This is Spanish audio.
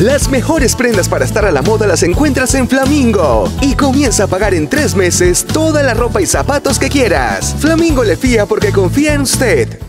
Las mejores prendas para estar a la moda las encuentras en Flamingo. Y comienza a pagar en tres meses toda la ropa y zapatos que quieras. Flamingo le fía porque confía en usted.